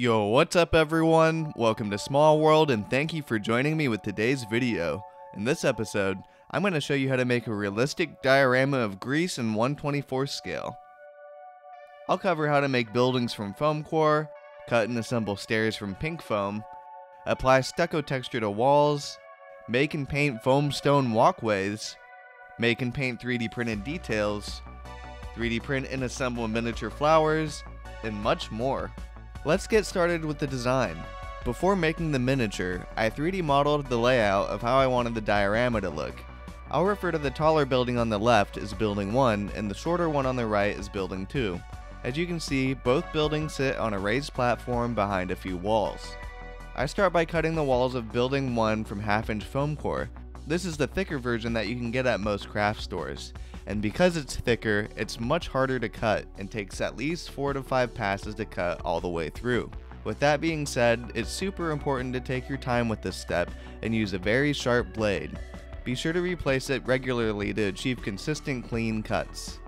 Yo, what's up everyone? Welcome to Smol World and thank you for joining me with today's video. In this episode, I'm going to show you how to make a realistic diorama of Greece in 124 scale. I'll cover how to make buildings from foam core, cut and assemble stairs from pink foam, apply stucco texture to walls, make and paint foam stone walkways, make and paint 3D printed details, 3D print and assemble miniature flowers, and much more. Let's get started with the design. Before making the miniature, I 3D modeled the layout of how I wanted the diorama to look. I'll refer to the taller building on the left as Building 1 and the shorter one on the right as Building 2. As you can see, both buildings sit on a raised platform behind a few walls. I start by cutting the walls of Building 1 from half inch foam core. This is the thicker version that you can get at most craft stores, and because it's thicker, it's much harder to cut and takes at least 4 to 5 passes to cut all the way through. With that being said, it's super important to take your time with this step and use a very sharp blade. Be sure to replace it regularly to achieve consistent clean cuts.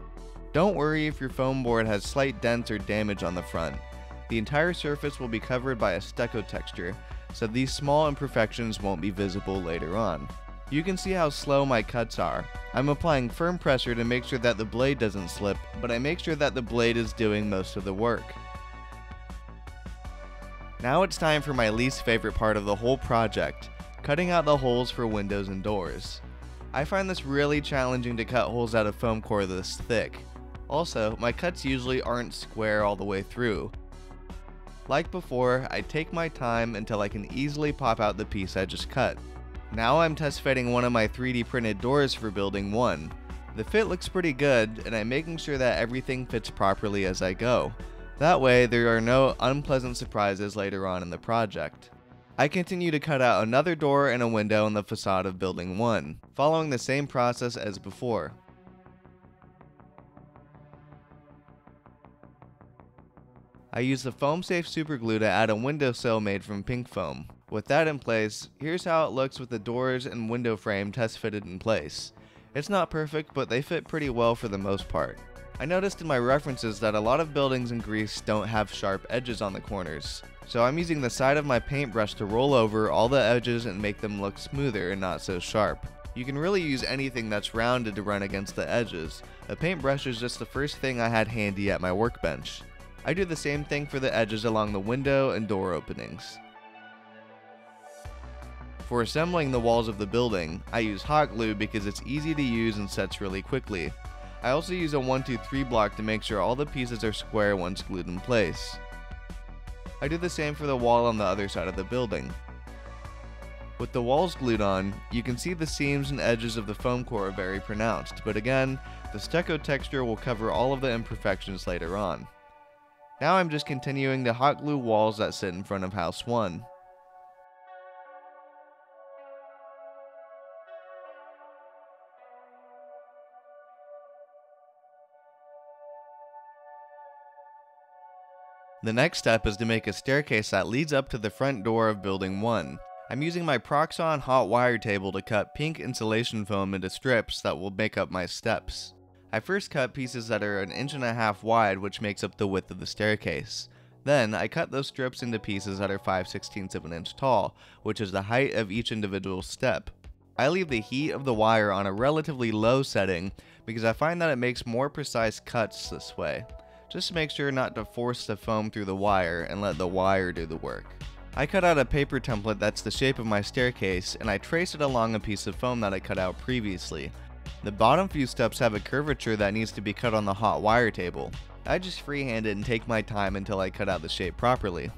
Don't worry if your foam board has slight dents or damage on the front. The entire surface will be covered by a stucco texture, so these small imperfections won't be visible later on. You can see how slow my cuts are. I'm applying firm pressure to make sure that the blade doesn't slip, but I make sure that the blade is doing most of the work. Now it's time for my least favorite part of the whole project, cutting out the holes for windows and doors. I find this really challenging to cut holes out of foam core this thick. Also, my cuts usually aren't square all the way through. Like before, I take my time until I can easily pop out the piece I just cut. Now I'm test fitting one of my 3D printed doors for building 1. The fit looks pretty good, and I'm making sure that everything fits properly as I go. That way, there are no unpleasant surprises later on in the project. I continue to cut out another door and a window in the facade of building 1, following the same process as before. I use the foam safe superglue to add a windowsill made from pink foam. With that in place, here's how it looks with the doors and window frame test fitted in place. It's not perfect, but they fit pretty well for the most part. I noticed in my references that a lot of buildings in Greece don't have sharp edges on the corners, so I'm using the side of my paintbrush to roll over all the edges and make them look smoother and not so sharp. You can really use anything that's rounded to run against the edges. A paintbrush is just the first thing I had handy at my workbench. I do the same thing for the edges along the window and door openings. For assembling the walls of the building, I use hot glue because it's easy to use and sets really quickly. I also use a 1-2-3 block to make sure all the pieces are square once glued in place. I do the same for the wall on the other side of the building. With the walls glued on, you can see the seams and edges of the foam core are very pronounced, but again, the stucco texture will cover all of the imperfections later on. Now I'm just continuing to hot glue walls that sit in front of house 1. The next step is to make a staircase that leads up to the front door of building 1. I'm using my Proxxon hot wire table to cut pink insulation foam into strips that will make up my steps. I first cut pieces that are an inch and a half wide which makes up the width of the staircase. Then, I cut those strips into pieces that are 5 16ths of an inch tall, which is the height of each individual step. I leave the heat of the wire on a relatively low setting because I find that it makes more precise cuts this way. Just make sure not to force the foam through the wire and let the wire do the work. I cut out a paper template that's the shape of my staircase and I trace it along a piece of foam that I cut out previously. The bottom few steps have a curvature that needs to be cut on the hot wire table. I just freehand it and take my time until I cut out the shape properly.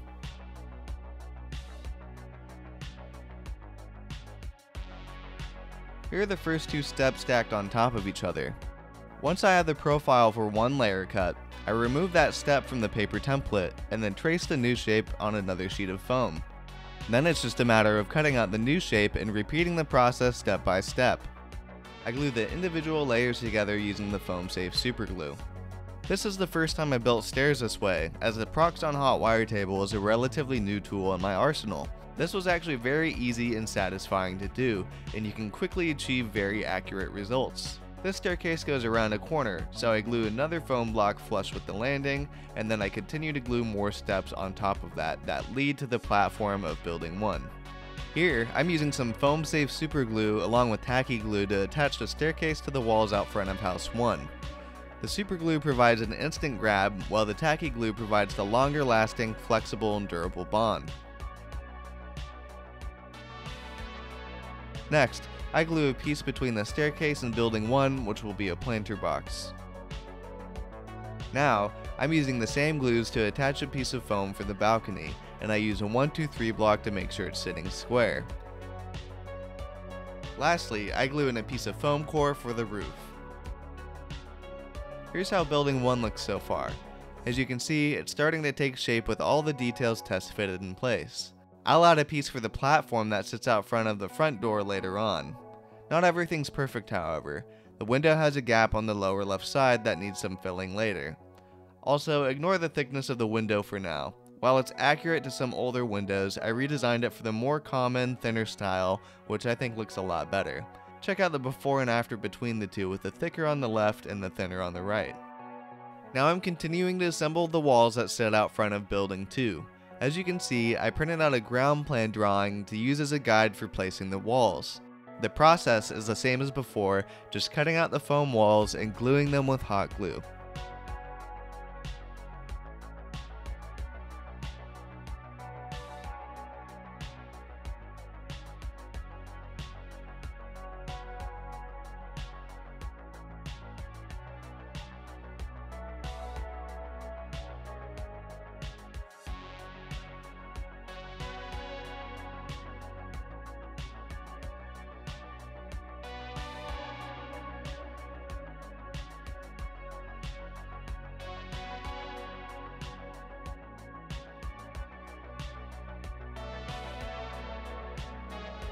Here are the first two steps stacked on top of each other. Once I have the profile for one layer cut, I remove that step from the paper template and then trace the new shape on another sheet of foam. Then it's just a matter of cutting out the new shape and repeating the process step by step. I glue the individual layers together using the foam safe superglue. This is the first time I built stairs this way, as the Proxxon hot wire table is a relatively new tool in my arsenal. This was actually very easy and satisfying to do, and you can quickly achieve very accurate results. This staircase goes around a corner, so I glue another foam block flush with the landing, and then I continue to glue more steps on top of that that lead to the platform of building 1. Here, I'm using some foam safe super glue along with tacky glue to attach the staircase to the walls out front of house 1. The super glue provides an instant grab, while the tacky glue provides the longer lasting, flexible, and durable bond. Next, I glue a piece between the staircase and building 1, which will be a planter box. Now, I'm using the same glues to attach a piece of foam for the balcony, and I use a 1-2-3 block to make sure it's sitting square. Lastly, I glue in a piece of foam core for the roof. Here's how building 1 looks so far. As you can see, it's starting to take shape with all the details test fitted in place. I'll add a piece for the platform that sits out front of the front door later on. Not everything's perfect however. The window has a gap on the lower left side that needs some filling later. Also, ignore the thickness of the window for now. While it's accurate to some older windows, I redesigned it for the more common, thinner style, which I think looks a lot better. Check out the before and after between the two with the thicker on the left and the thinner on the right. Now I'm continuing to assemble the walls that sit out front of building 2. As you can see, I printed out a ground plan drawing to use as a guide for placing the walls. The process is the same as before, just cutting out the foam walls and gluing them with hot glue.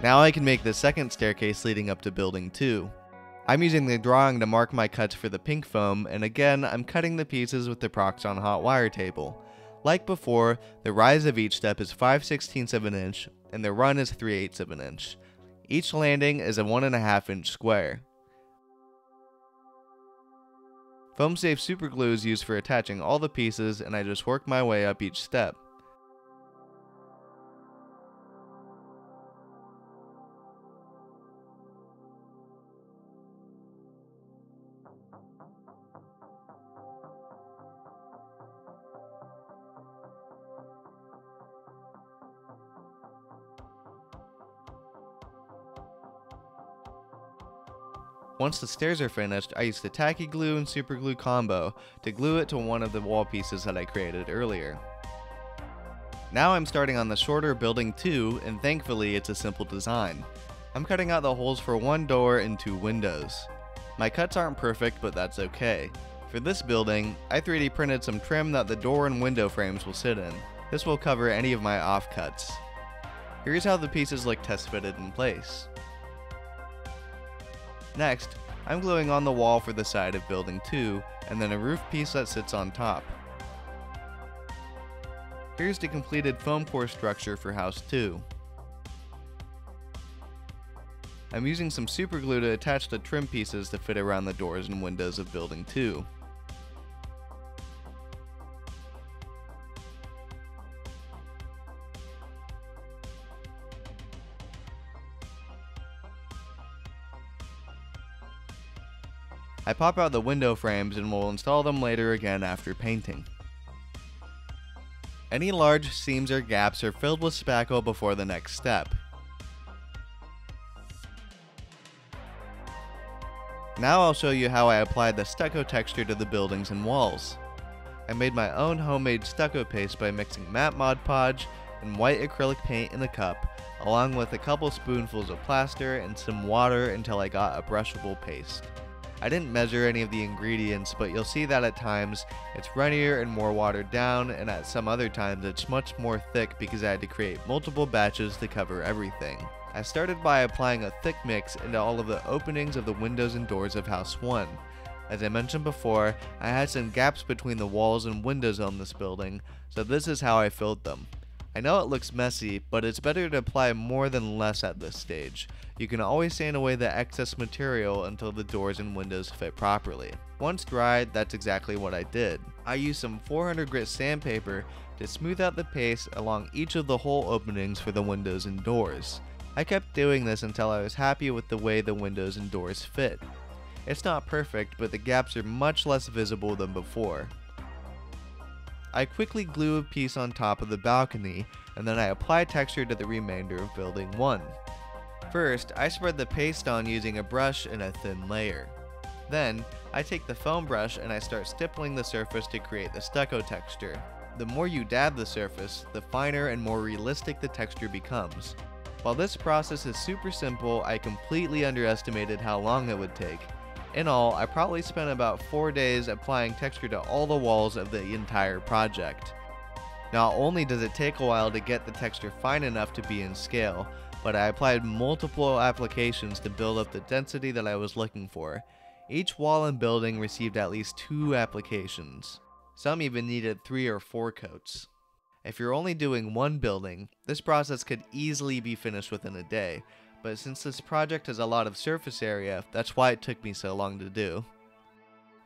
Now I can make the second staircase leading up to building 2. I'm using the drawing to mark my cuts for the pink foam, and again, I'm cutting the pieces with the Proxxon hot wire table. Like before, the rise of each step is 5 16 of an inch, and the run is 3 8 of an inch. Each landing is a 1.5 inch square. Foam safe super glue is used for attaching all the pieces, and I just work my way up each step. Once the stairs are finished, I use the tacky glue and super glue combo to glue it to one of the wall pieces that I created earlier. Now I'm starting on the shorter building 2 and thankfully it's a simple design. I'm cutting out the holes for one door and two windows. My cuts aren't perfect but that's okay. For this building, I 3D printed some trim that the door and window frames will sit in. This will cover any of my offcuts. Here's how the pieces look test fitted in place. Next, I'm gluing on the wall for the side of building 2, and then a roof piece that sits on top. Here's the completed foam core structure for house 2. I'm using some super glue to attach the trim pieces to fit around the doors and windows of building 2. I pop out the window frames and will install them later again after painting. Any large seams or gaps are filled with spackle before the next step. Now I'll show you how I applied the stucco texture to the buildings and walls. I made my own homemade stucco paste by mixing matte Mod Podge and white acrylic paint in a cup, along with a couple spoonfuls of plaster and some water until I got a brushable paste. I didn't measure any of the ingredients, but you'll see that at times it's runnier and more watered down, and at some other times it's much more thick because I had to create multiple batches to cover everything. I started by applying a thick mix into all of the openings of the windows and doors of House 1. As I mentioned before, I had some gaps between the walls and windows on this building, so this is how I filled them. I know it looks messy, but it's better to apply more than less at this stage. You can always sand away the excess material until the doors and windows fit properly. Once dried, that's exactly what I did. I used some 400 grit sandpaper to smooth out the paste along each of the hole openings for the windows and doors. I kept doing this until I was happy with the way the windows and doors fit. It's not perfect, but the gaps are much less visible than before. I quickly glue a piece on top of the balcony, and then I apply texture to the remainder of building 1. First, I spread the paste on using a brush in a thin layer. Then, I take the foam brush and I start stippling the surface to create the stucco texture. The more you dab the surface, the finer and more realistic the texture becomes. While this process is super simple, I completely underestimated how long it would take. In all, I probably spent about 4 days applying texture to all the walls of the entire project. Not only does it take a while to get the texture fine enough to be in scale, but I applied multiple applications to build up the density that I was looking for. Each wall and building received at least two applications. Some even needed three or four coats. If you're only doing one building, this process could easily be finished within a day, but since this project has a lot of surface area, that's why it took me so long to do.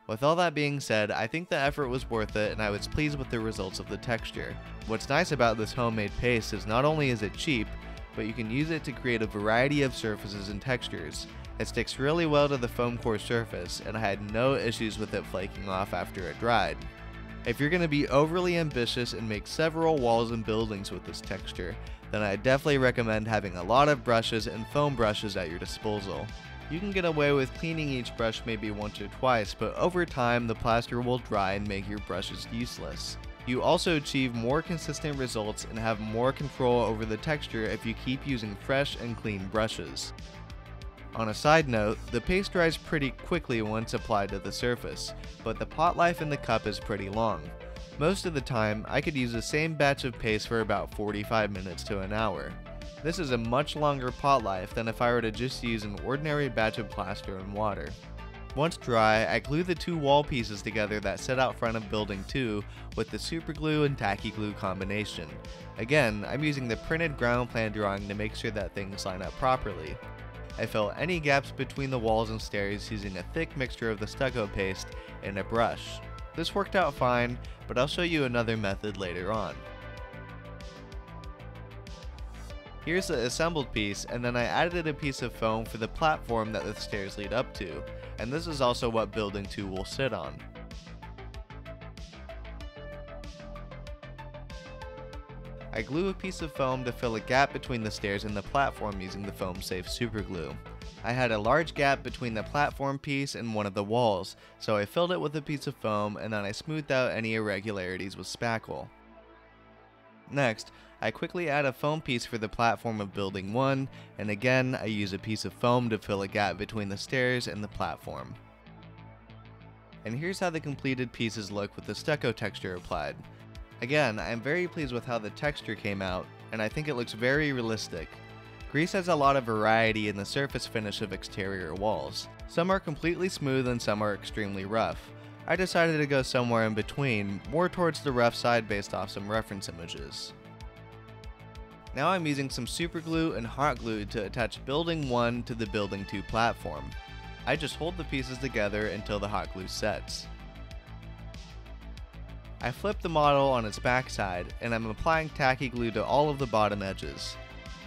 With all that being said, I think the effort was worth it and I was pleased with the results of the texture. What's nice about this homemade paste is not only is it cheap, but you can use it to create a variety of surfaces and textures. It sticks really well to the foam core surface, and I had no issues with it flaking off after it dried. If you're going to be overly ambitious and make several walls and buildings with this texture, then I definitely recommend having a lot of brushes and foam brushes at your disposal. You can get away with cleaning each brush maybe once or twice, but over time the plaster will dry and make your brushes useless. You also achieve more consistent results and have more control over the texture if you keep using fresh and clean brushes. On a side note, the paste dries pretty quickly once applied to the surface, but the pot life in the cup is pretty long. Most of the time, I could use the same batch of paste for about 45 minutes to an hour. This is a much longer pot life than if I were to just use an ordinary batch of plaster and water. Once dry, I glue the two wall pieces together that sit out front of building 2 with the super glue and tacky glue combination. Again, I'm using the printed ground plan drawing to make sure that things line up properly. I fill any gaps between the walls and stairs using a thick mixture of the stucco paste and a brush. This worked out fine, but I'll show you another method later on. Here's the assembled piece, and then I added a piece of foam for the platform that the stairs lead up to, and this is also what building 2 will sit on. I glue a piece of foam to fill a gap between the stairs and the platform using the foam safe super glue. I had a large gap between the platform piece and one of the walls, so I filled it with a piece of foam and then I smoothed out any irregularities with spackle. Next, I quickly add a foam piece for the platform of building 1, and again I use a piece of foam to fill a gap between the stairs and the platform. And here's how the completed pieces look with the stucco texture applied. Again, I am very pleased with how the texture came out, and I think it looks very realistic. Greece has a lot of variety in the surface finish of exterior walls. Some are completely smooth and some are extremely rough. I decided to go somewhere in between, more towards the rough side based off some reference images. Now I'm using some super glue and hot glue to attach building 1 to the building 2 platform. I just hold the pieces together until the hot glue sets. I flip the model on its backside and I'm applying tacky glue to all of the bottom edges.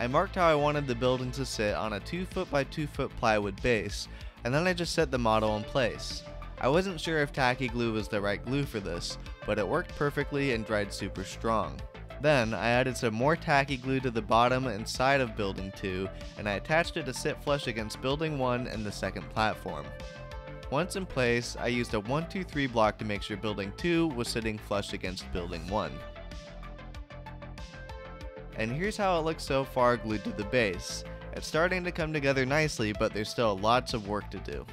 I marked how I wanted the building to sit on a 2 foot by 2 foot plywood base and then I just set the model in place. I wasn't sure if tacky glue was the right glue for this, but it worked perfectly and dried super strong. Then, I added some more tacky glue to the bottom and side of building 2, and I attached it to sit flush against building 1 and the second platform. Once in place, I used a 1-2-3 block to make sure building 2 was sitting flush against building 1. And here's how it looks so far glued to the base. It's starting to come together nicely, but there's still lots of work to do.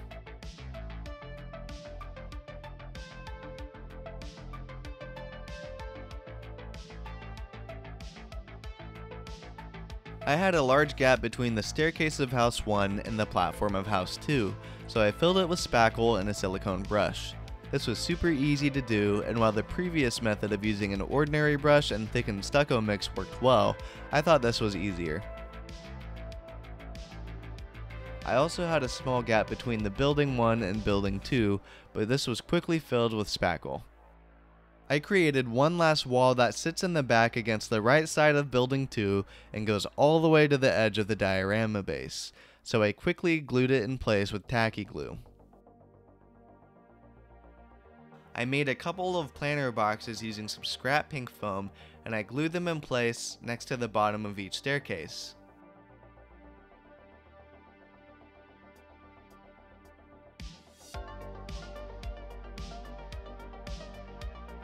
I had a large gap between the staircase of house 1 and the platform of house 2, so I filled it with spackle and a silicone brush. This was super easy to do, and while the previous method of using an ordinary brush and thickened stucco mix worked well, I thought this was easier. I also had a small gap between the building 1 and building 2, but this was quickly filled with spackle. I created one last wall that sits in the back against the right side of building 2 and goes all the way to the edge of the diorama base, so I quickly glued it in place with tacky glue. I made a couple of planter boxes using some scrap pink foam and I glued them in place next to the bottom of each staircase.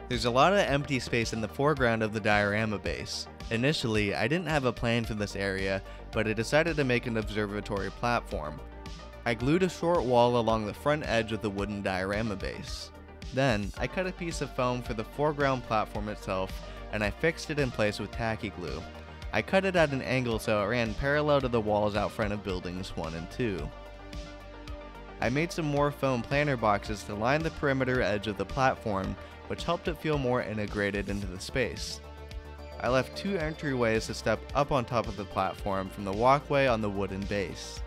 There's a lot of empty space in the foreground of the diorama base. Initially, I didn't have a plan for this area, but I decided to make an observatory platform. I glued a short wall along the front edge of the wooden diorama base. Then, I cut a piece of foam for the foreground platform itself, and I fixed it in place with tacky glue. I cut it at an angle so it ran parallel to the walls out front of buildings 1 and 2. I made some more foam planter boxes to line the perimeter edge of the platform which helped it feel more integrated into the space. I left two entryways to step up on top of the platform from the walkway on the wooden base.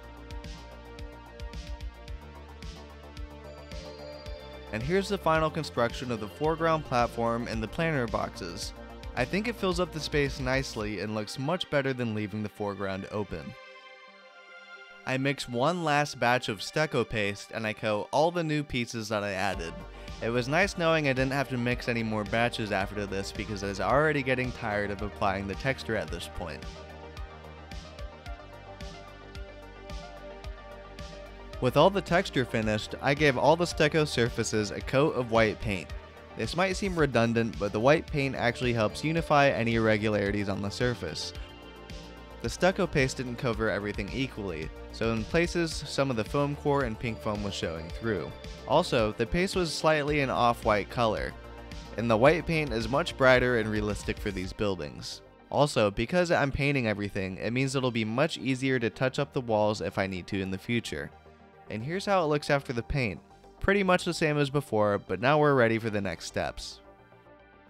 And here's the final construction of the foreground platform and the planter boxes. I think it fills up the space nicely and looks much better than leaving the foreground open. I mix one last batch of stucco paste and I coat all the new pieces that I added. It was nice knowing I didn't have to mix any more batches after this because I was already getting tired of applying the texture at this point. With all the texture finished, I gave all the stucco surfaces a coat of white paint. This might seem redundant, but the white paint actually helps unify any irregularities on the surface, the stucco paste didn't cover everything equally, so in places some of the foam core and pink foam was showing through. Also, the paste was slightly an off-white color, and the white paint is much brighter and realistic for these buildings. Also, because I'm painting everything, it means it'll be much easier to touch up the walls if I need to in the future. And here's how it looks after the paint. Pretty much the same as before, but now we're ready for the next steps.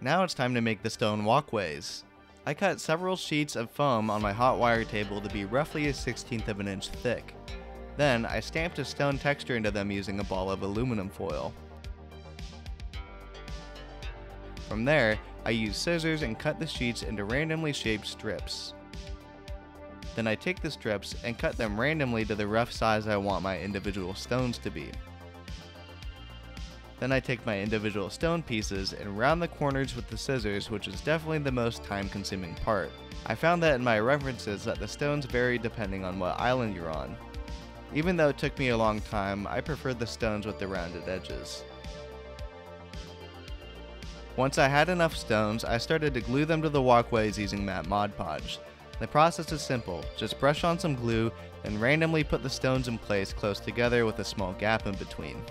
Now it's time to make the stone walkways. I cut several sheets of foam on my hot wire table to be roughly a 16th of an inch thick. Then, I stamped a stone texture into them using a ball of aluminum foil. From there, I used scissors and cut the sheets into randomly shaped strips. Then I take the strips and cut them randomly to the rough size I want my individual stones to be. Then I take my individual stone pieces and round the corners with the scissors, which is definitely the most time consuming part. I found that in my references that the stones vary depending on what island you're on. Even though it took me a long time, I preferred the stones with the rounded edges. Once I had enough stones, I started to glue them to the walkways using matte Mod Podge. The process is simple, just brush on some glue, and randomly put the stones in place close together with a small gap in between.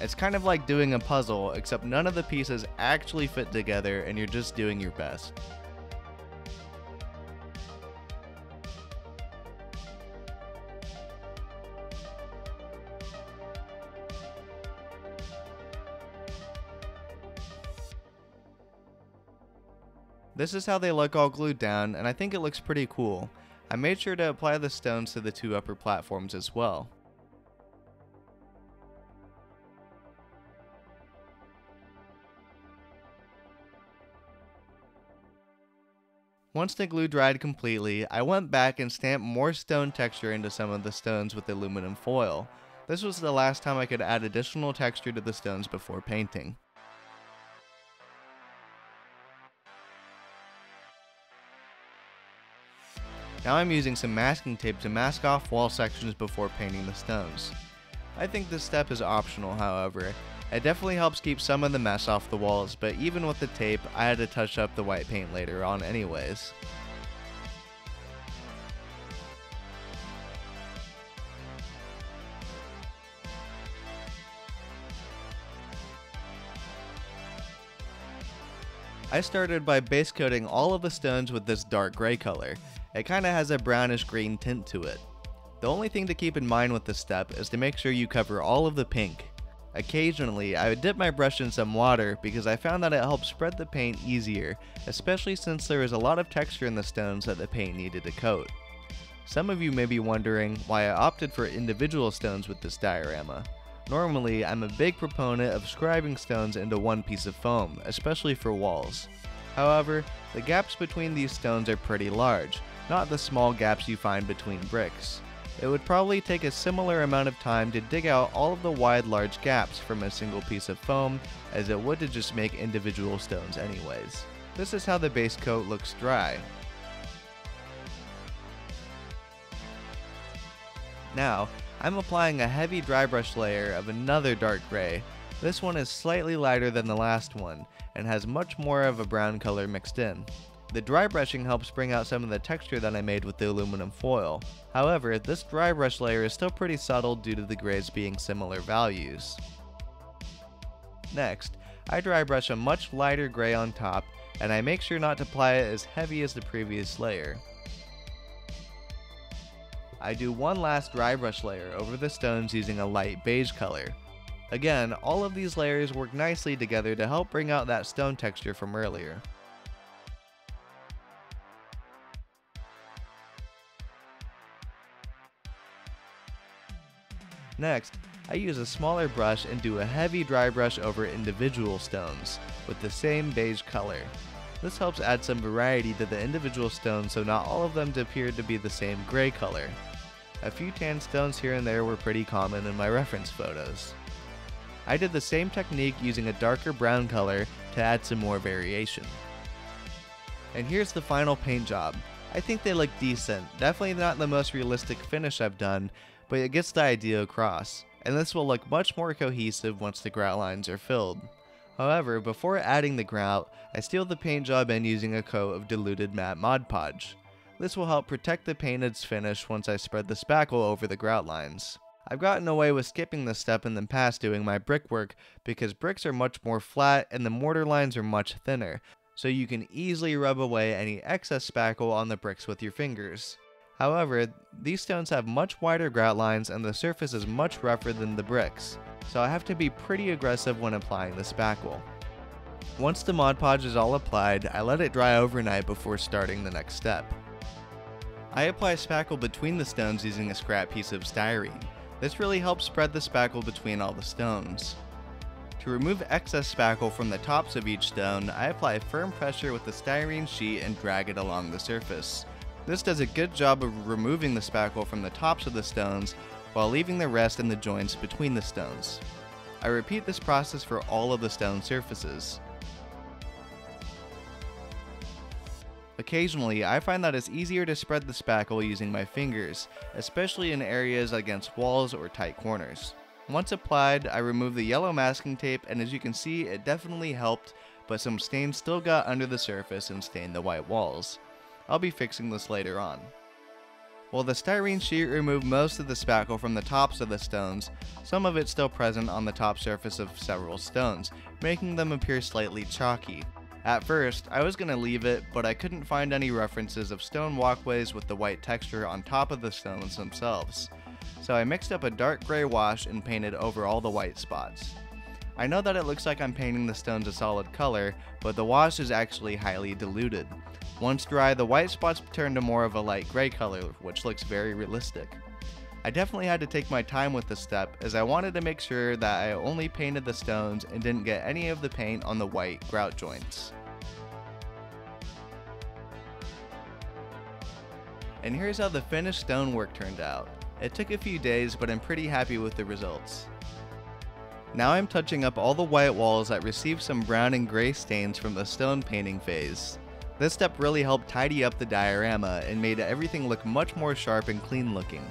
It's kind of like doing a puzzle, except none of the pieces actually fit together and you're just doing your best. This is how they look all glued down, and I think it looks pretty cool. I made sure to apply the stones to the two upper platforms as well. Once the glue dried completely, I went back and stamped more stone texture into some of the stones with aluminum foil. This was the last time I could add additional texture to the stones before painting. Now I'm using some masking tape to mask off wall sections before painting the stones. I think this step is optional however, it definitely helps keep some of the mess off the walls, but even with the tape, I had to touch up the white paint later on anyways. I started by base coating all of the stones with this dark gray color. It kinda has a brownish green tint to it. The only thing to keep in mind with this step is to make sure you cover all of the pink, Occasionally, I would dip my brush in some water because I found that it helped spread the paint easier, especially since there was a lot of texture in the stones that the paint needed to coat. Some of you may be wondering why I opted for individual stones with this diorama. Normally, I'm a big proponent of scribing stones into one piece of foam, especially for walls. However, the gaps between these stones are pretty large, not the small gaps you find between bricks. It would probably take a similar amount of time to dig out all of the wide large gaps from a single piece of foam as it would to just make individual stones anyways. This is how the base coat looks dry. Now, I'm applying a heavy dry brush layer of another dark gray. This one is slightly lighter than the last one, and has much more of a brown color mixed in. The dry brushing helps bring out some of the texture that I made with the aluminum foil. However, this dry brush layer is still pretty subtle due to the grays being similar values. Next, I dry brush a much lighter gray on top, and I make sure not to apply it as heavy as the previous layer. I do one last dry brush layer over the stones using a light beige color. Again, all of these layers work nicely together to help bring out that stone texture from earlier. Next, I use a smaller brush and do a heavy dry brush over individual stones, with the same beige color. This helps add some variety to the individual stones so not all of them appear to be the same gray color. A few tan stones here and there were pretty common in my reference photos. I did the same technique using a darker brown color to add some more variation. And here's the final paint job. I think they look decent, definitely not the most realistic finish I've done, but it gets the idea across, and this will look much more cohesive once the grout lines are filled. However, before adding the grout, I seal the paint job in using a coat of diluted matte Mod Podge. This will help protect the painted's finish once I spread the spackle over the grout lines. I've gotten away with skipping this step in the past doing my brickwork because bricks are much more flat and the mortar lines are much thinner, so you can easily rub away any excess spackle on the bricks with your fingers. However, these stones have much wider grout lines and the surface is much rougher than the bricks, so I have to be pretty aggressive when applying the spackle. Once the Mod Podge is all applied, I let it dry overnight before starting the next step. I apply spackle between the stones using a scrap piece of styrene. This really helps spread the spackle between all the stones. To remove excess spackle from the tops of each stone, I apply firm pressure with the styrene sheet and drag it along the surface. This does a good job of removing the spackle from the tops of the stones while leaving the rest in the joints between the stones. I repeat this process for all of the stone surfaces. Occasionally, I find that it's easier to spread the spackle using my fingers, especially in areas against walls or tight corners. Once applied, I remove the yellow masking tape and as you can see, it definitely helped, but some stains still got under the surface and stained the white walls. I'll be fixing this later on. While the styrene sheet removed most of the spackle from the tops of the stones, some of it's still present on the top surface of several stones, making them appear slightly chalky. At first, I was going to leave it, but I couldn't find any references of stone walkways with the white texture on top of the stones themselves. So I mixed up a dark gray wash and painted over all the white spots. I know that it looks like I'm painting the stones a solid color, but the wash is actually highly diluted. Once dry, the white spots turn to more of a light gray color, which looks very realistic. I definitely had to take my time with this step as I wanted to make sure that I only painted the stones and didn't get any of the paint on the white grout joints. And here's how the finished stonework turned out. It took a few days, but I'm pretty happy with the results. Now I'm touching up all the white walls that received some brown and gray stains from the stone painting phase. This step really helped tidy up the diorama and made everything look much more sharp and clean looking.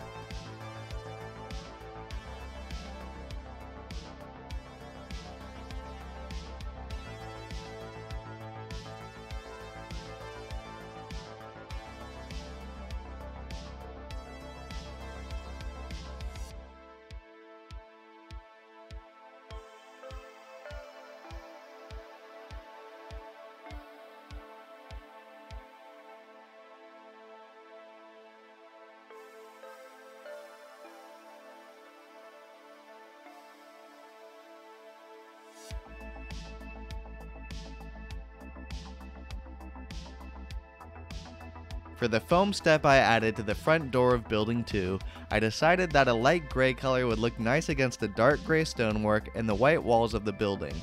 For the foam step I added to the front door of building 2, I decided that a light gray color would look nice against the dark gray stonework and the white walls of the building.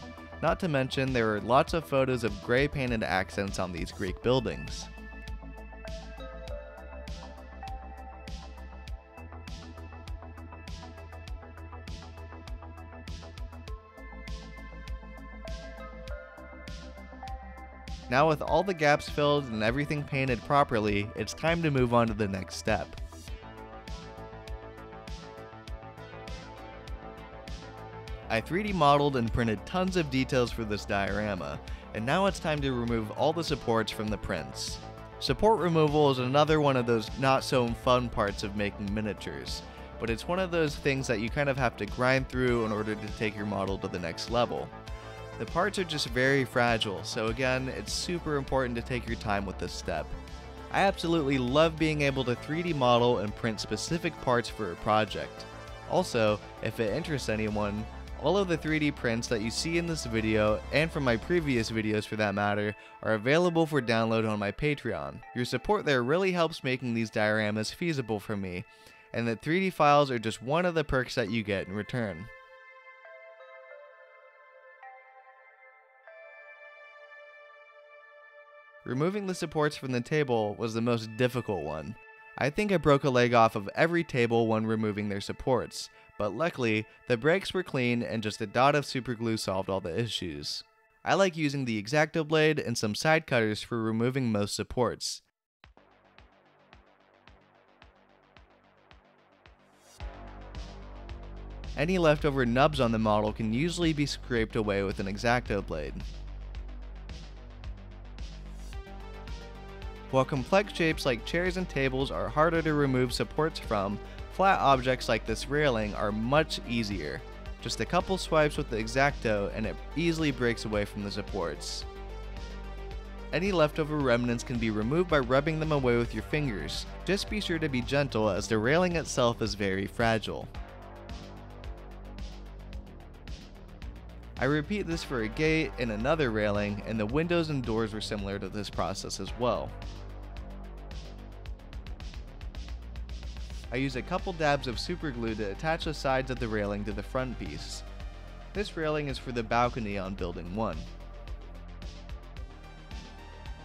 Not to mention, there were lots of photos of gray painted accents on these Greek buildings. Now with all the gaps filled and everything painted properly, it's time to move on to the next step. I 3D modeled and printed tons of details for this diorama, and now it's time to remove all the supports from the prints. Support removal is another one of those not so fun parts of making miniatures, but it's one of those things that you kind of have to grind through in order to take your model to the next level. The parts are just very fragile, so again, it's super important to take your time with this step. I absolutely love being able to 3D model and print specific parts for a project. Also, if it interests anyone, all of the 3D prints that you see in this video, and from my previous videos for that matter, are available for download on my Patreon. Your support there really helps making these dioramas feasible for me, and the 3D files are just one of the perks that you get in return. Removing the supports from the table was the most difficult one. I think I broke a leg off of every table when removing their supports, but luckily, the breaks were clean and just a dot of superglue solved all the issues. I like using the X-Acto blade and some side cutters for removing most supports. Any leftover nubs on the model can usually be scraped away with an X-Acto blade. While complex shapes like chairs and tables are harder to remove supports from, flat objects like this railing are much easier. Just a couple swipes with the X-Acto and it easily breaks away from the supports. Any leftover remnants can be removed by rubbing them away with your fingers. Just be sure to be gentle as the railing itself is very fragile. I repeat this for a gate and another railing, and the windows and doors were similar to this process as well. I use a couple dabs of super glue to attach the sides of the railing to the front piece. This railing is for the balcony on building 1.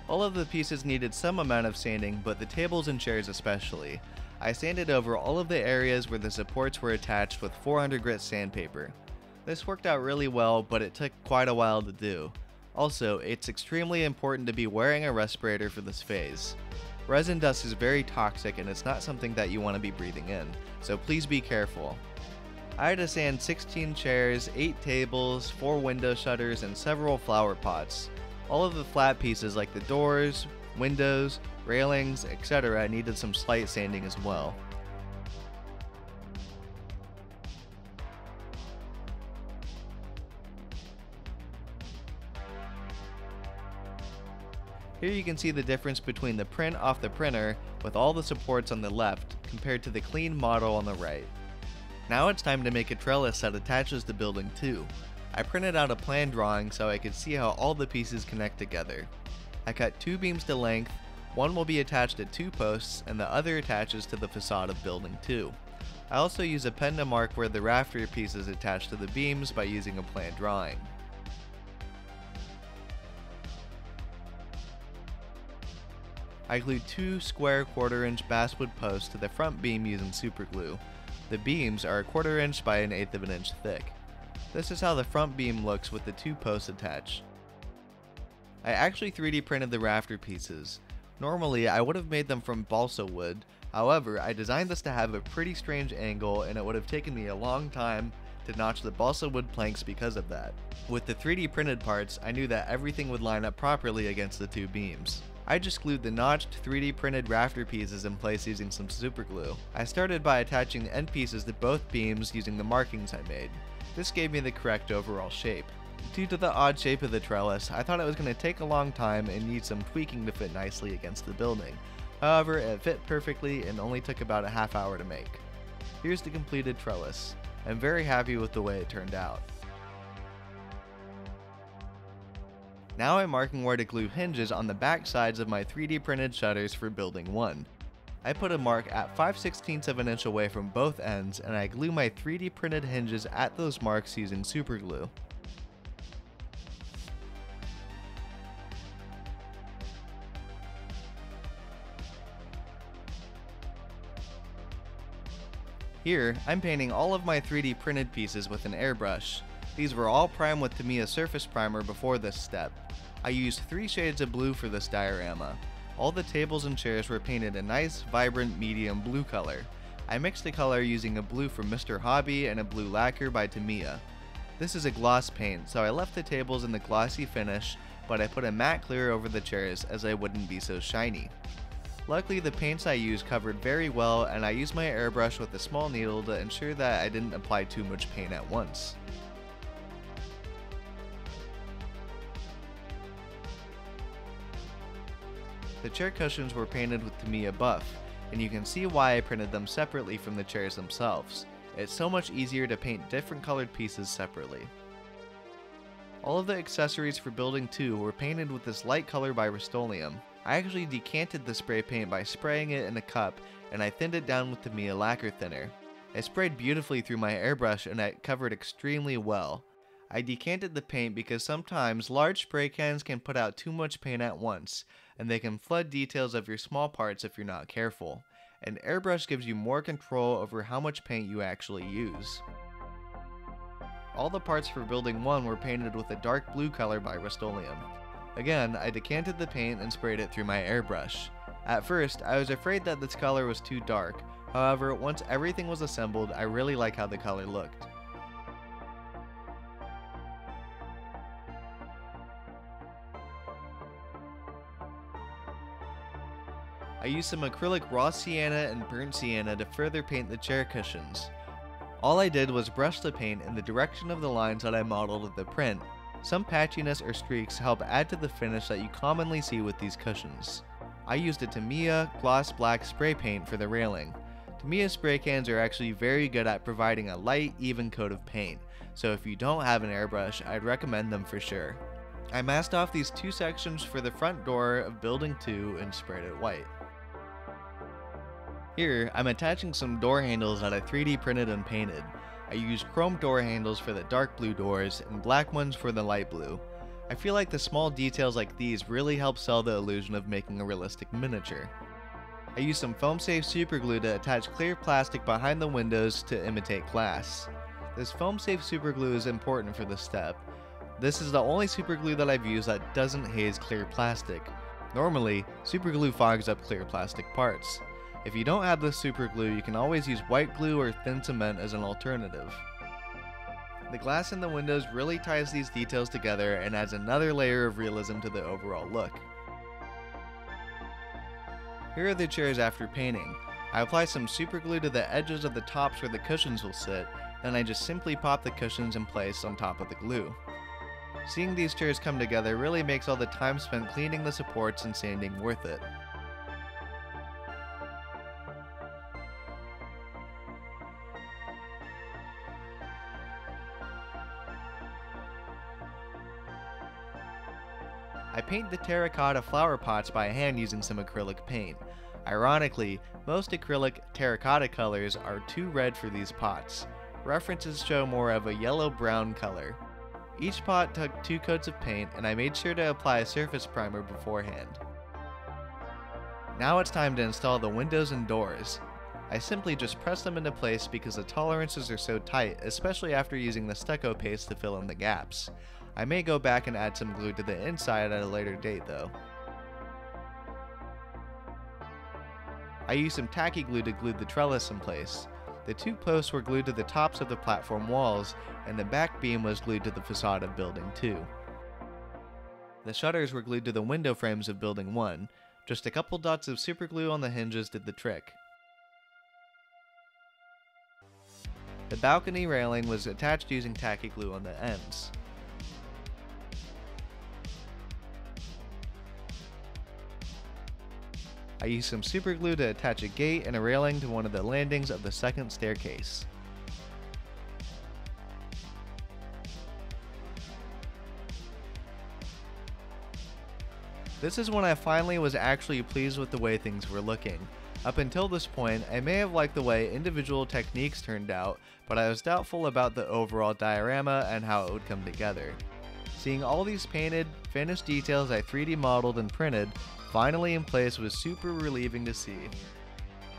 All of the pieces needed some amount of sanding, but the tables and chairs especially. I sanded over all of the areas where the supports were attached with 400 grit sandpaper. This worked out really well, but it took quite a while to do. Also, it's extremely important to be wearing a respirator for this phase. Resin dust is very toxic and it's not something that you want to be breathing in, so please be careful. I had to sand 16 chairs, 8 tables, 4 window shutters, and several flower pots. All of the flat pieces like the doors, windows, railings, etc. needed some slight sanding as well. Here you can see the difference between the print off the printer with all the supports on the left compared to the clean model on the right. Now it's time to make a trellis that attaches the building 2. I printed out a plan drawing so I could see how all the pieces connect together. I cut two beams to length, one will be attached to two posts and the other attaches to the facade of building 2. I also use a pen to mark where the rafter pieces attach to the beams by using a plan drawing. I glued two square quarter inch basswood posts to the front beam using super glue. The beams are a quarter inch by an eighth of an inch thick. This is how the front beam looks with the two posts attached. I actually 3D printed the rafter pieces. Normally, I would have made them from balsa wood, however, I designed this to have a pretty strange angle and it would have taken me a long time to notch the balsa wood planks because of that. With the 3D printed parts, I knew that everything would line up properly against the two beams. I just glued the notched 3D printed rafter pieces in place using some super glue. I started by attaching the end pieces to both beams using the markings I made. This gave me the correct overall shape. Due to the odd shape of the trellis, I thought it was going to take a long time and need some tweaking to fit nicely against the building. However, it fit perfectly and only took about a half hour to make. Here's the completed trellis. I'm very happy with the way it turned out. Now I'm marking where to glue hinges on the back sides of my 3D printed shutters for building 1. I put a mark at 5 16ths of an inch away from both ends and I glue my 3D printed hinges at those marks using super glue. Here, I'm painting all of my 3D printed pieces with an airbrush. These were all primed with Tamiya Surface Primer before this step. I used three shades of blue for this diorama. All the tables and chairs were painted a nice, vibrant, medium blue color. I mixed the color using a blue from Mr. Hobby and a blue lacquer by Tamiya. This is a gloss paint, so I left the tables in the glossy finish, but I put a matte clear over the chairs as I wouldn't be so shiny. Luckily the paints I used covered very well and I used my airbrush with a small needle to ensure that I didn't apply too much paint at once. The chair cushions were painted with Tamiya Buff, and you can see why I printed them separately from the chairs themselves. It's so much easier to paint different colored pieces separately. All of the accessories for building 2 were painted with this light color by Rust-Oleum. I actually decanted the spray paint by spraying it in a cup and I thinned it down with the Tamiya lacquer thinner. It sprayed beautifully through my airbrush and it covered extremely well. I decanted the paint because sometimes large spray cans can put out too much paint at once, and they can flood details of your small parts if you're not careful. An airbrush gives you more control over how much paint you actually use. All the parts for building 1 were painted with a dark blue color by Rust-Oleum. Again, I decanted the paint and sprayed it through my airbrush. At first, I was afraid that this color was too dark, however, once everything was assembled, I really like how the color looked. I used some acrylic raw sienna and burnt sienna to further paint the chair cushions. All I did was brush the paint in the direction of the lines that I modeled the print. Some patchiness or streaks help add to the finish that you commonly see with these cushions. I used a Tamiya Gloss Black spray paint for the railing. Tamiya spray cans are actually very good at providing a light, even coat of paint, so if you don't have an airbrush, I'd recommend them for sure. I masked off these two sections for the front door of building 2 and sprayed it white. Here, I'm attaching some door handles that I 3D printed and painted. I used chrome door handles for the dark blue doors and black ones for the light blue. I feel like the small details like these really help sell the illusion of making a realistic miniature. I used some foam safe super glue to attach clear plastic behind the windows to imitate glass. This foam safe super glue is important for this step. This is the only super glue that I've used that doesn't haze clear plastic. Normally, super glue fogs up clear plastic parts. If you don't have this super glue, you can always use white glue or thin cement as an alternative. The glass in the windows really ties these details together and adds another layer of realism to the overall look. Here are the chairs after painting. I apply some super glue to the edges of the tops where the cushions will sit, then I just simply pop the cushions in place on top of the glue. Seeing these chairs come together really makes all the time spent cleaning the supports and sanding worth it. I paint the terracotta flower pots by hand using some acrylic paint. Ironically, most acrylic terracotta colors are too red for these pots. References show more of a yellow-brown color. Each pot took two coats of paint and I made sure to apply a surface primer beforehand. Now it's time to install the windows and doors. I simply just press them into place because the tolerances are so tight, especially after using the stucco paste to fill in the gaps. I may go back and add some glue to the inside at a later date though. I used some tacky glue to glue the trellis in place. The two posts were glued to the tops of the platform walls, and the back beam was glued to the facade of Building 2. The shutters were glued to the window frames of Building 1. Just a couple dots of super glue on the hinges did the trick. The balcony railing was attached using tacky glue on the ends. I used some super glue to attach a gate and a railing to one of the landings of the second staircase. This is when I finally was actually pleased with the way things were looking. Up until this point, I may have liked the way individual techniques turned out, but I was doubtful about the overall diorama and how it would come together. Seeing all these painted, finished details I 3D modeled and printed finally in place was super relieving to see.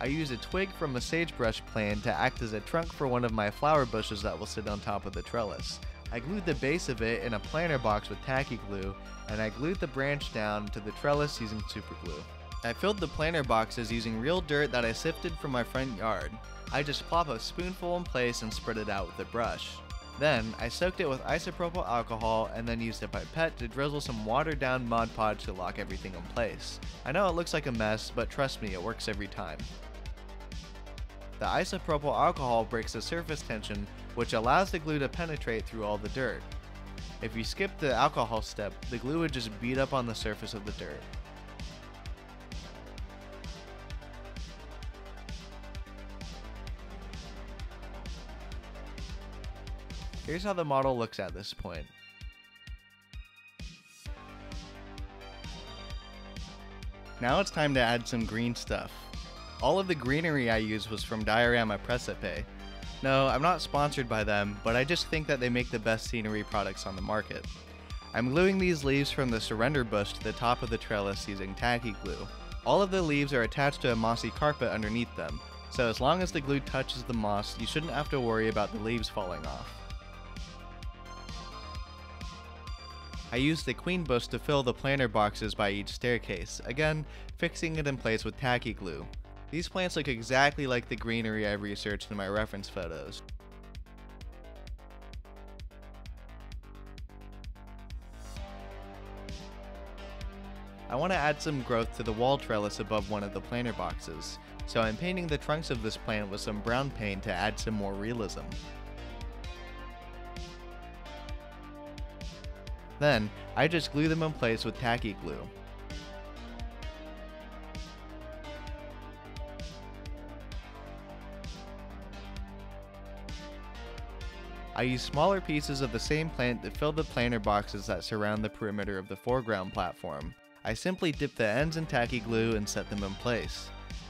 I used a twig from a sagebrush plant to act as a trunk for one of my flower bushes that will sit on top of the trellis. I glued the base of it in a planter box with tacky glue, and I glued the branch down to the trellis using super glue. I filled the planter boxes using real dirt that I sifted from my front yard. I just plop a spoonful in place and spread it out with a brush. Then, I soaked it with isopropyl alcohol and then used a pipette to drizzle some watered down Mod Podge to lock everything in place. I know it looks like a mess, but trust me, it works every time. The isopropyl alcohol breaks the surface tension, which allows the glue to penetrate through all the dirt. If you skip the alcohol step, the glue would just beat up on the surface of the dirt. Here's how the model looks at this point. Now it's time to add some green stuff. All of the greenery I used was from Diorama Presepe. No, I'm not sponsored by them, but I just think that they make the best scenery products on the market. I'm gluing these leaves from the surrender bush to the top of the trellis using tacky glue. All of the leaves are attached to a mossy carpet underneath them, so as long as the glue touches the moss, you shouldn't have to worry about the leaves falling off. I used the queen bush to fill the planter boxes by each staircase, again, fixing it in place with tacky glue. These plants look exactly like the greenery I researched in my reference photos. I want to add some growth to the wall trellis above one of the planter boxes, so I'm painting the trunks of this plant with some brown paint to add some more realism. Then, I just glue them in place with tacky glue. I use smaller pieces of the same plant to fill the planter boxes that surround the perimeter of the foreground platform. I simply dip the ends in tacky glue and set them in place.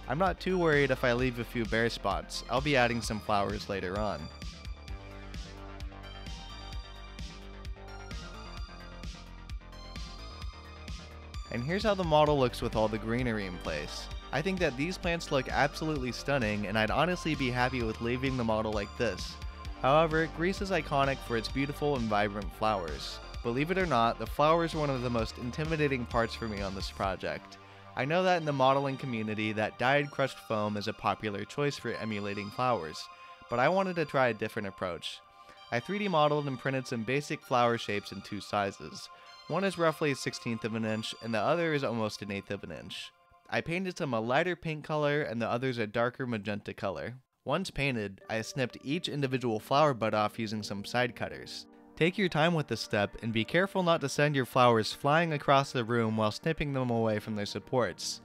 I'm not too worried if I leave a few bare spots, I'll be adding some flowers later on. And here's how the model looks with all the greenery in place. I think that these plants look absolutely stunning and I'd honestly be happy with leaving the model like this. However, Greece is iconic for its beautiful and vibrant flowers. Believe it or not, the flowers are one of the most intimidating parts for me on this project. I know that in the modeling community that dyed crushed foam is a popular choice for emulating flowers, but I wanted to try a different approach. I 3D modeled and printed some basic flower shapes in two sizes. One is roughly a 16th of an inch, and the other is almost an eighth of an inch. I painted some a lighter pink color and the others a darker magenta color. Once painted, I snipped each individual flower bud off using some side cutters. Take your time with this step and be careful not to send your flowers flying across the room while snipping them away from their supports.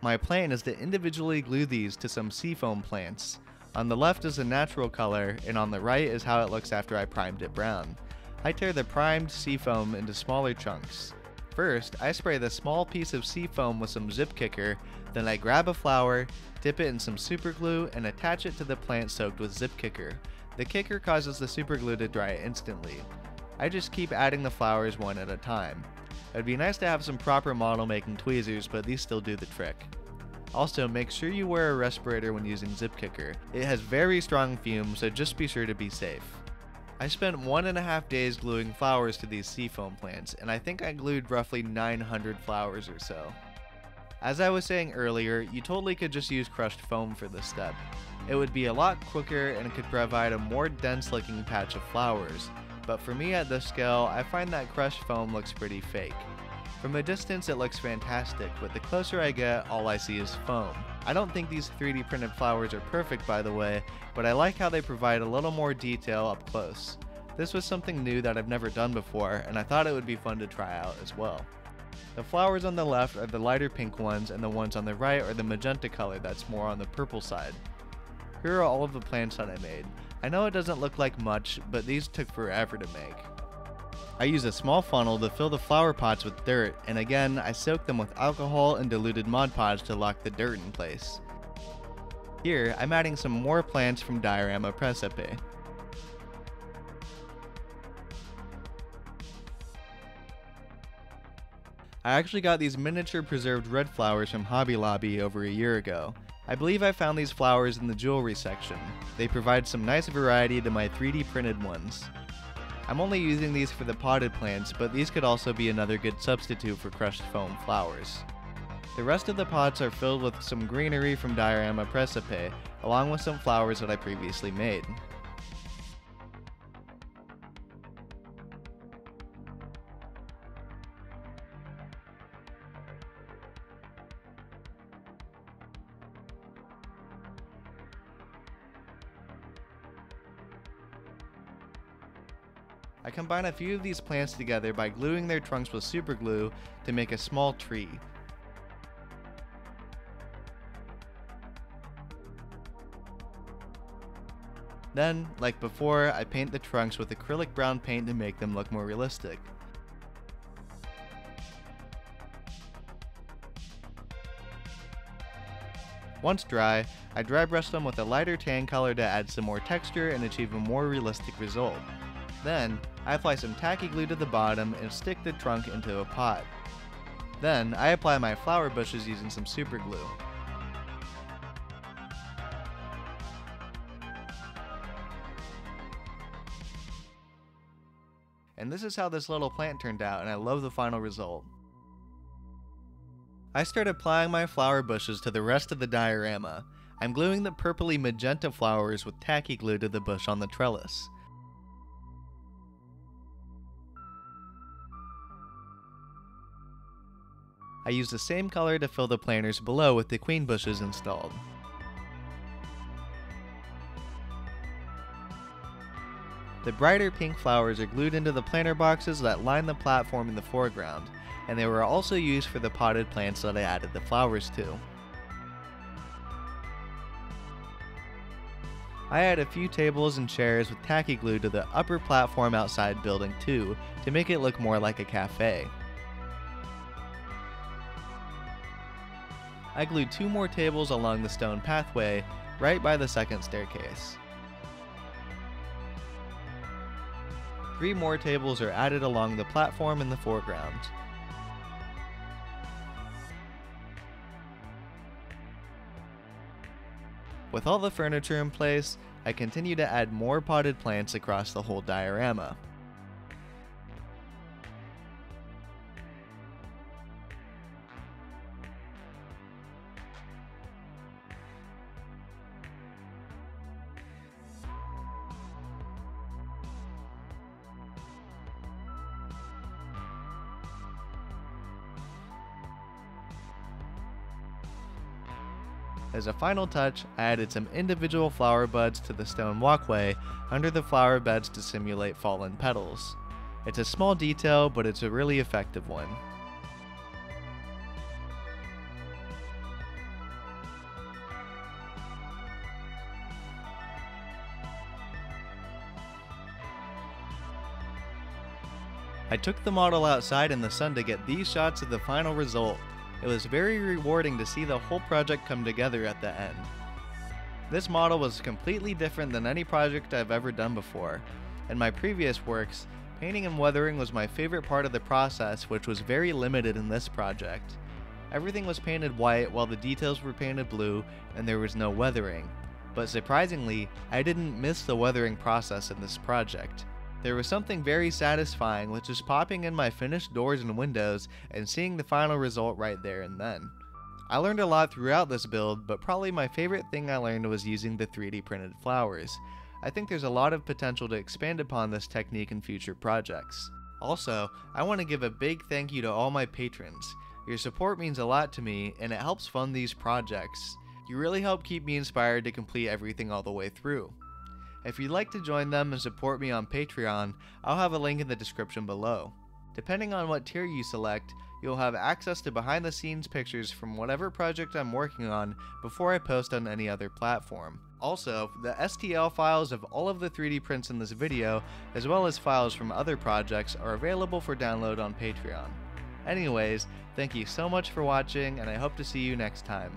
My plan is to individually glue these to some seafoam plants. On the left is the natural color, and on the right is how it looks after I primed it brown. I tear the primed seafoam into smaller chunks. First, I spray the small piece of seafoam with some zip kicker, then I grab a flower, dip it in some super glue, and attach it to the plant soaked with zip kicker. The kicker causes the super glue to dry instantly. I just keep adding the flowers one at a time. It would be nice to have some proper model making tweezers, but these still do the trick. Also, make sure you wear a respirator when using Zip Kicker. It has very strong fumes, so just be sure to be safe. I spent one and a half days gluing flowers to these seafoam plants, and I think I glued roughly 900 flowers or so. As I was saying earlier, you totally could just use crushed foam for this step. It would be a lot quicker and could provide a more dense looking patch of flowers, but for me at this scale, I find that crushed foam looks pretty fake. From a distance it looks fantastic, but the closer I get, all I see is foam. I don't think these 3D printed flowers are perfect by the way, but I like how they provide a little more detail up close. This was something new that I've never done before, and I thought it would be fun to try out as well. The flowers on the left are the lighter pink ones, and the ones on the right are the magenta color that's more on the purple side. Here are all of the plants that I made. I know it doesn't look like much, but these took forever to make. I use a small funnel to fill the flower pots with dirt, and again, I soak them with alcohol and diluted Mod Podge to lock the dirt in place. Here, I'm adding some more plants from Diorama Presepe. I actually got these miniature preserved red flowers from Hobby Lobby over a year ago. I believe I found these flowers in the jewelry section. They provide some nice variety to my 3D printed ones. I'm only using these for the potted plants, but these could also be another good substitute for crushed foam flowers. The rest of the pots are filled with some greenery from Diorama Presepe, along with some flowers that I previously made. I combine a few of these plants together by gluing their trunks with super glue to make a small tree. Then, like before, I paint the trunks with acrylic brown paint to make them look more realistic. Once dry, I dry brush them with a lighter tan color to add some more texture and achieve a more realistic result. Then, I apply some tacky glue to the bottom and stick the trunk into a pot. Then, I apply my flower bushes using some super glue. And this is how this little plant turned out and I love the final result. I start applying my flower bushes to the rest of the diorama. I'm gluing the purpley magenta flowers with tacky glue to the bush on the trellis. I used the same color to fill the planters below with the queen bushes installed. The brighter pink flowers are glued into the planter boxes that line the platform in the foreground, and they were also used for the potted plants that I added the flowers to. I add a few tables and chairs with tacky glue to the upper platform outside building 2 to make it look more like a cafe. I glued two more tables along the stone pathway, right by the second staircase. Three more tables are added along the platform in the foreground. With all the furniture in place, I continue to add more potted plants across the whole diorama. A final touch, I added some individual flower buds to the stone walkway under the flower beds to simulate fallen petals. It's a small detail, but it's a really effective one. I took the model outside in the sun to get these shots of the final result. It was very rewarding to see the whole project come together at the end. This model was completely different than any project I've ever done before. In my previous works, painting and weathering was my favorite part of the process which was very limited in this project. Everything was painted white while the details were painted blue and there was no weathering. But surprisingly, I didn't miss the weathering process in this project. There was something very satisfying with just popping in my finished doors and windows and seeing the final result right there and then. I learned a lot throughout this build, but probably my favorite thing I learned was using the 3D printed flowers. I think there's a lot of potential to expand upon this technique in future projects. Also, I want to give a big thank you to all my patrons. Your support means a lot to me, and it helps fund these projects. You really help keep me inspired to complete everything all the way through. If you'd like to join them and support me on Patreon, I'll have a link in the description below. Depending on what tier you select, you'll have access to behind the scenes pictures from whatever project I'm working on before I post on any other platform. Also, the STL files of all of the 3D prints in this video, as well as files from other projects, are available for download on Patreon. Anyways, thank you so much for watching, and I hope to see you next time.